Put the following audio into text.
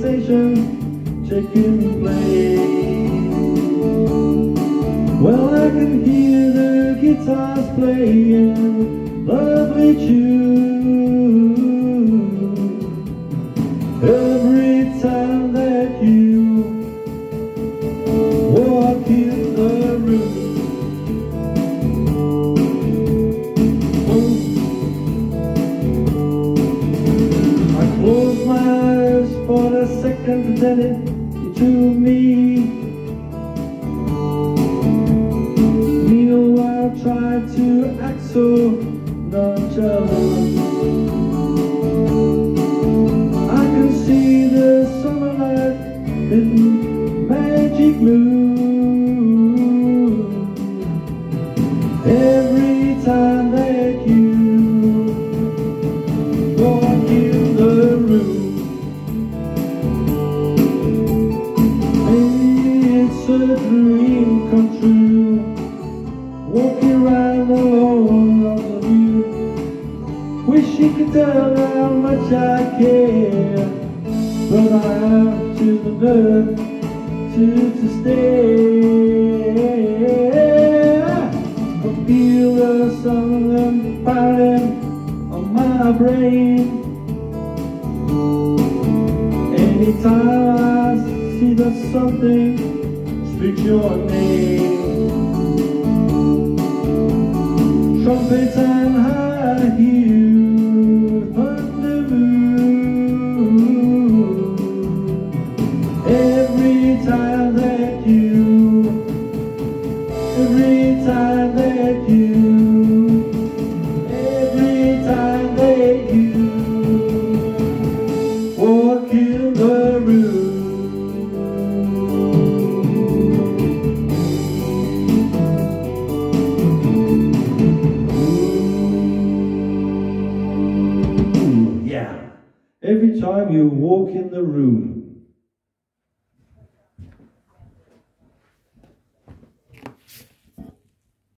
conversation taking place. Well, I can hear the guitars playing lovely tunes. A second, then it to me. Meanwhile, try to act so nonchalant. I can see the sunlight in magic moon. A dream come true. Walking around alone of you. Wish you could tell how much I care. But I have to the nerve to, to stay. I feel the sun burning on my brain. Anytime I see the something speaks your name. Trumpets and high heels thunder Every time that you Every time that you Every time you walk in the room,